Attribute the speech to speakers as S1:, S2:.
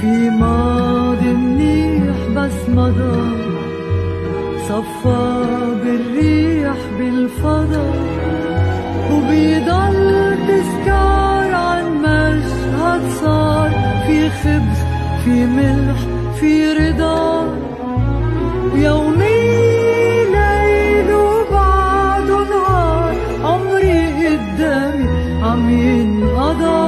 S1: في ماضي منيح بس مضى صفى بالريح بالفضا وبيضل تذكار عن مشهد صار في خبز في ملح في رضا. يومي ليل وبعده نهار عمري قدامي عم ينقضى